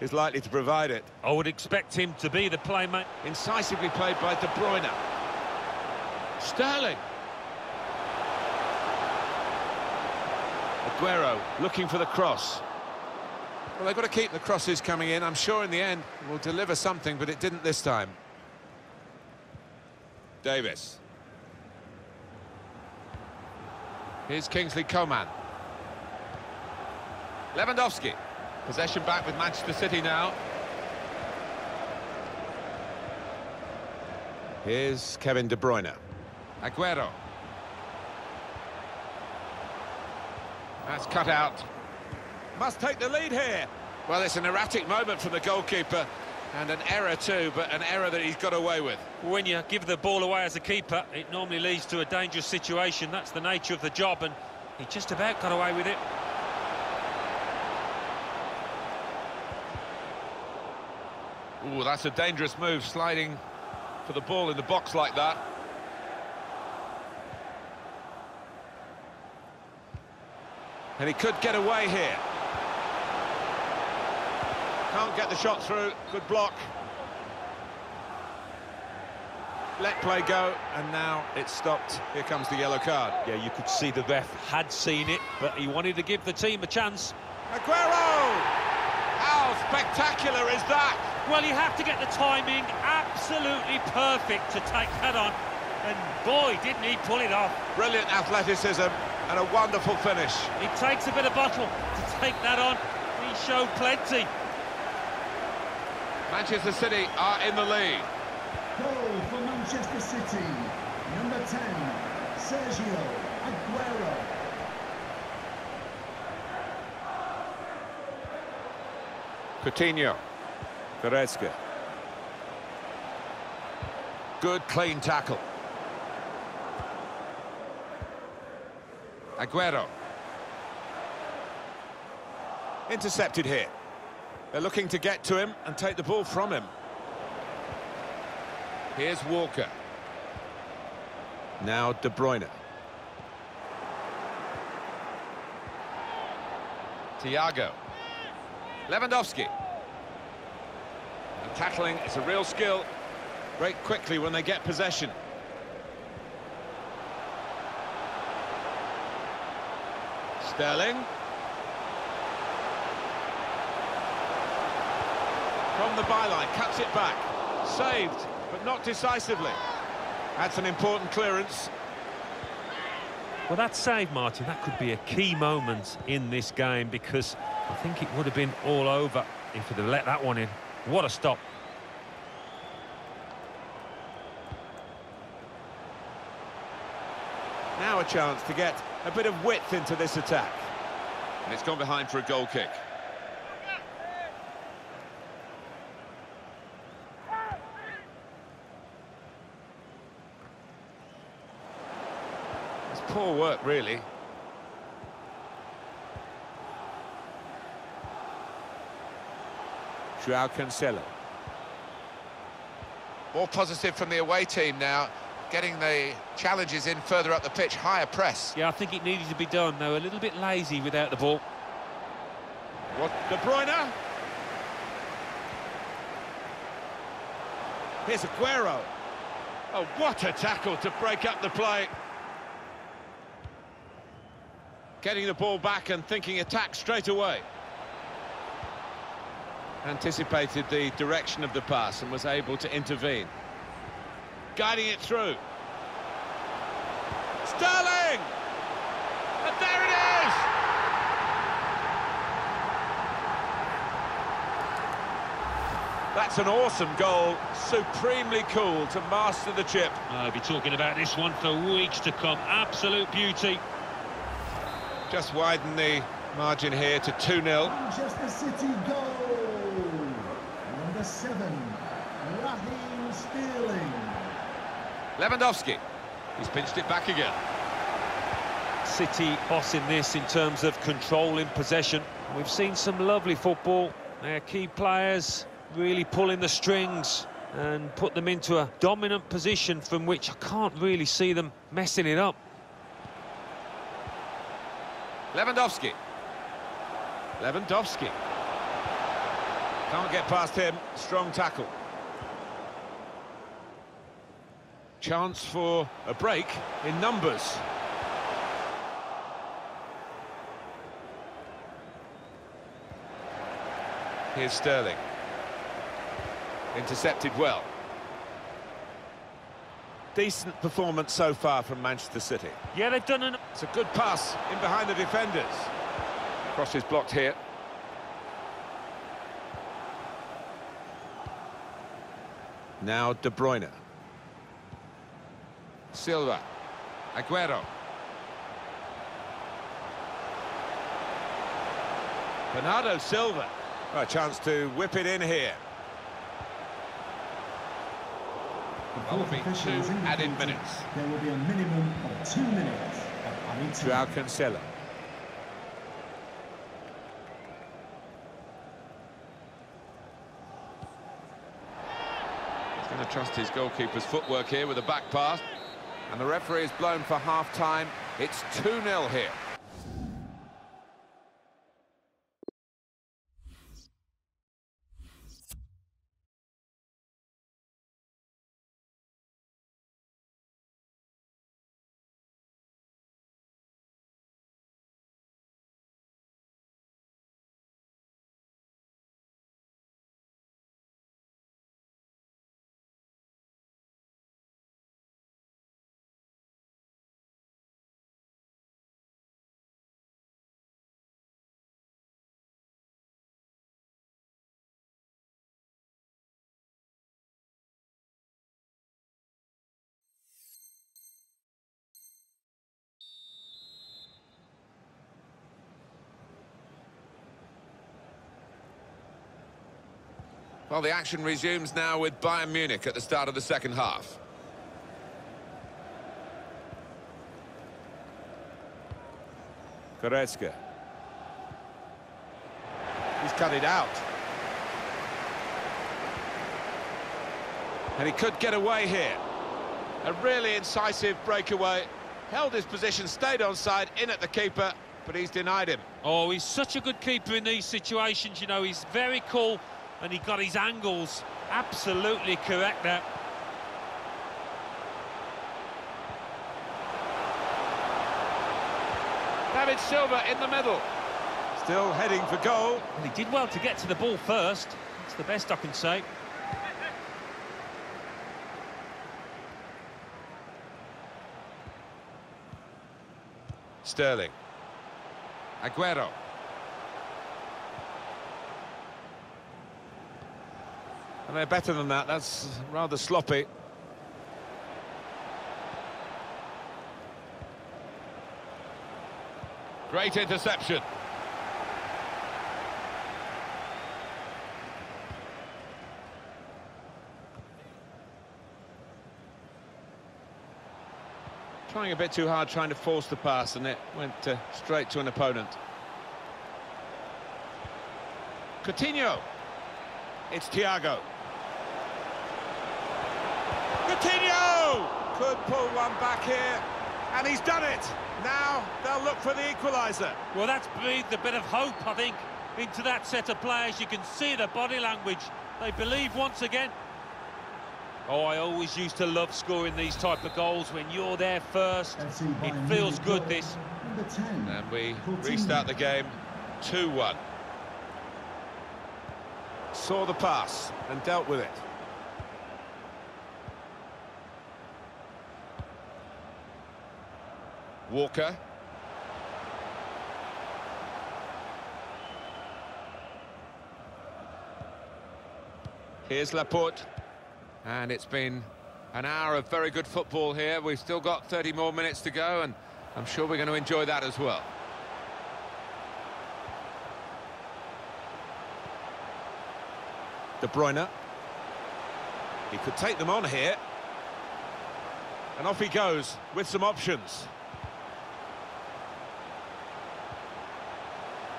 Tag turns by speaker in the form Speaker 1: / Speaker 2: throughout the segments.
Speaker 1: is likely to provide it.
Speaker 2: I would expect him to be the playmaker.
Speaker 1: Incisively played by De Bruyne. Sterling. Aguero looking for the cross. Well, they've got to keep the crosses coming in. I'm sure in the end will deliver something, but it didn't this time. Davies. Here's Kingsley Coman. Lewandowski. Possession back with Manchester City now. Here's Kevin De Bruyne. Aguero. That's cut out. Must take the lead here. Well, it's an erratic moment from the goalkeeper. And an error too, but an error that he's got away with.
Speaker 2: When you give the ball away as a keeper, it normally leads to a dangerous situation. That's the nature of the job, and he just about got away with it.
Speaker 1: Ooh, that's a dangerous move, sliding for the ball in the box like that. And he could get away here. Can't get the shot through. Good block. Let play go, and now it's stopped. Here comes the yellow card.
Speaker 2: Yeah, you could see the ref had seen it, but he wanted to give the team a chance.
Speaker 1: Aguero! How spectacular is that?
Speaker 2: Well, you have to get the timing absolutely perfect to take that on. And boy, didn't he pull it off.
Speaker 1: Brilliant athleticism and a wonderful finish.
Speaker 2: He takes a bit of bottle to take that on. He showed plenty.
Speaker 1: Manchester City are in the lead.
Speaker 3: Goal for Manchester City. Number 10, Sergio Aguero.
Speaker 1: Coutinho. Goretzka. Good clean tackle. Aguero. Intercepted here. They're looking to get to him and take the ball from him. Here's Walker. Now De Bruyne. Thiago. Lewandowski. And tackling is a real skill. Break quickly when they get possession. Sterling. From the byline, cuts it back. Saved, but not decisively. That's an important clearance.
Speaker 2: Well, that save, Martin, that could be a key moment in this game because I think it would have been all over if he'd have let that one in. What a stop.
Speaker 1: Now a chance to get a bit of width into this attack. And it's gone behind for a goal kick. It's poor work, really. Joao Cancelo. More positive from the away team now, getting the challenges in further up the pitch, higher press.
Speaker 2: Yeah, I think it needed to be done. They were a little bit lazy without the ball.
Speaker 1: What, De Bruyne? Here's Aguero. Oh, what a tackle to break up the play. Getting the ball back and thinking attack straight away. Anticipated the direction of the pass and was able to intervene. Guiding it through. Sterling! And there it is! That's an awesome goal, supremely cool to master the chip.
Speaker 2: Oh, I'll be talking about this one for weeks to come. Absolute beauty.
Speaker 1: Just widen the margin here to 2-0.
Speaker 3: Manchester City goal. Number 7, Raheem Sterling.
Speaker 1: Lewandowski. He's pinched it back again.
Speaker 2: City bossing this in terms of control controlling possession. We've seen some lovely football. Their key players really pulling the strings and put them into a dominant position from which I can't really see them messing it up.
Speaker 1: Lewandowski. Lewandowski. Can't get past him. Strong tackle. Chance for a break in numbers. Here's Sterling. Intercepted well. Decent performance so far from Manchester City.
Speaker 2: Yeah, they've done an...
Speaker 1: It's a good pass in behind the defenders. Cross is blocked here. Now De Bruyne. Silva. Aguero. Bernardo Silva. a chance to whip it in here.
Speaker 3: The
Speaker 1: Well,
Speaker 3: fourth
Speaker 1: it'll be two added minutes.
Speaker 3: There will be a minimum of two minutes of added time.
Speaker 1: Joao Cancelo. He's to trust his goalkeeper's footwork here with a back pass. And the referee is blown for half-time. It's 2-0 here. Well, the action resumes now with Bayern Munich at the start of the second half. Goretzka. He's cut it out. And he could get away here. A really incisive breakaway. Held his position, stayed on side, in at the keeper, but he's denied him.
Speaker 2: Oh, he's such a good keeper in these situations, you know, he's very cool and he got his angles absolutely correct there.
Speaker 1: David Silva in the middle. Still heading for goal.
Speaker 2: Well, he did well to get to the ball first. That's the best I can say.
Speaker 1: Sterling. Aguero. And they're better than that. That's rather sloppy. Great interception. Trying a bit too hard, trying to force the pass, and it went uh, straight to an opponent. Coutinho. It's Thiago. Coutinho! Could pull one back here, and he's done it. Now they'll look for the equaliser.
Speaker 2: Well, that's breathed a bit of hope, I think, into that set of players. You can see the body language. They believe once again. Oh, I always used to love scoring these type of goals when you're there first. It feels good, this.
Speaker 3: 10.
Speaker 1: And we restart the game 2-1. Saw the pass and dealt with it. Walker. Here's Laporte. And it's been an hour of very good football here. We've still got 30 more minutes to go, and I'm sure we're going to enjoy that as well. De Bruyne. He could take them on here. And off he goes with some options.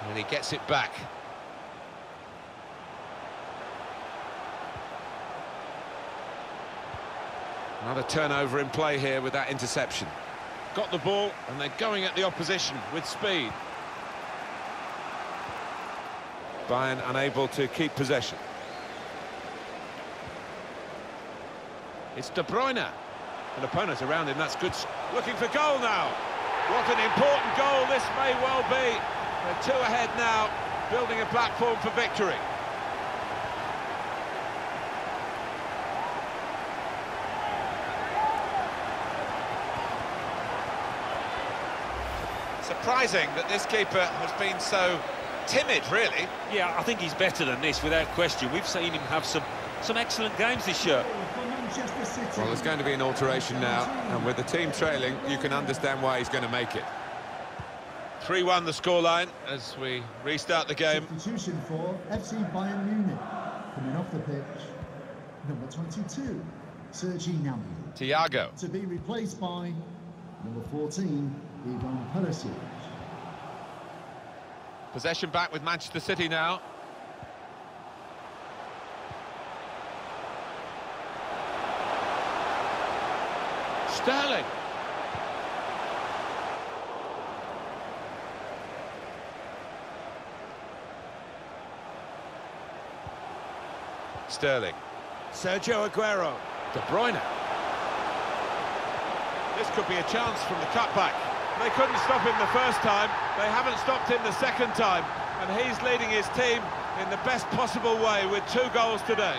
Speaker 1: And he gets it back. Another turnover in play here with that interception. Got the ball, and they're going at the opposition with speed. Bayern unable to keep possession. It's De Bruyne. An opponent around him, that's good. Looking for goal now. What an important goal this may well be. They're two ahead now, building a platform for victory. Surprising that this keeper has been so timid, really.
Speaker 2: Yeah, I think he's better than this, without question. We've seen him have some, some excellent games this year.
Speaker 1: Well, there's going to be an alteration now, and with the team trailing, you can understand why he's going to make it. 3-1 the scoreline as we restart the game.
Speaker 3: Substitution for FC Bayern Munich. Coming off the pitch, number 22, Sergi Gnabry.
Speaker 1: Thiago.
Speaker 3: To be replaced by number 14, Ivan Perisic.
Speaker 1: Possession back with Manchester City now. Sterling. Sterling. Sergio Aguero. De Bruyne. This could be a chance from the cutback. They couldn't stop him the first time, they haven't stopped him the second time, and he's leading his team in the best possible way with two goals today.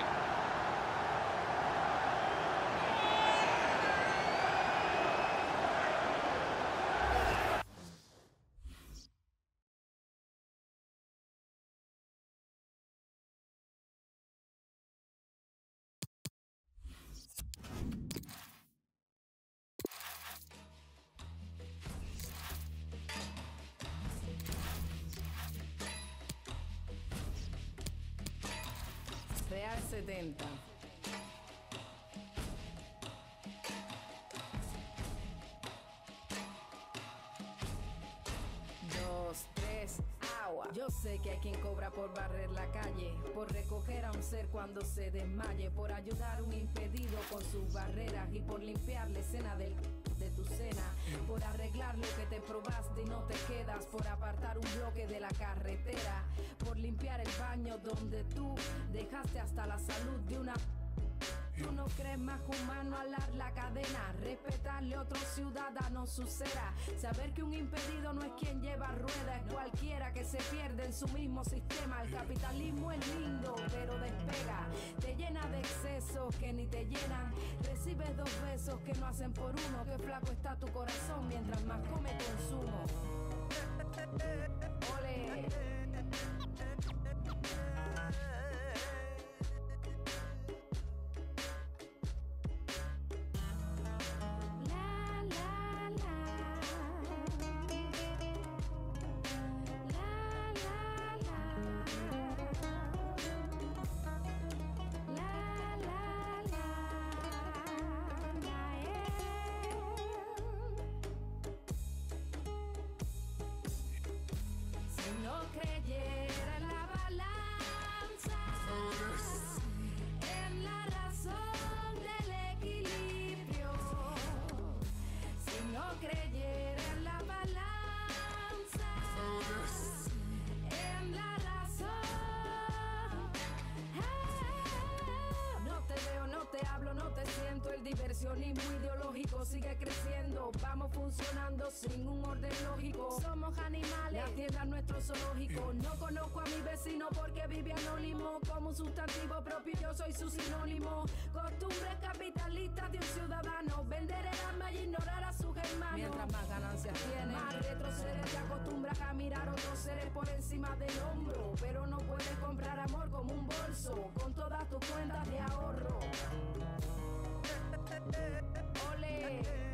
Speaker 4: 70. Dos, tres, agua. Yo sé que hay quien cobra por barrer la calle, por recoger a un ser cuando se desmaye, por ayudar a un impedido con sus barreras y por limpiar la escena del de por arreglar lo que te probaste y no te quedas, por apartar un bloque de la carretera, por limpiar el baño donde tú dejaste hasta la salud de una Tú no crees más humano alar la cadena, respetarle a otro ciudadano su saber que un impedido no es quien lleva rueda, es cualquiera que se pierde en su mismo sistema. El capitalismo es lindo, pero despega, te llena de excesos que ni te llenan, recibes dos besos que no hacen por uno, que flaco está tu corazón mientras más come consumo. Ole. conozco a mi vecino porque vive anónimo. Como un sustantivo propio, yo soy su sinónimo. Costumbres capitalistas de un ciudadano. Vender el alma y ignorar a sus hermanos. Mientras más ganancias tiene, más retrocedes. Te acostumbras a mirar otros seres por encima del hombro. Pero no puedes comprar amor como un bolso. Con todas tus cuentas de ahorro. Ole.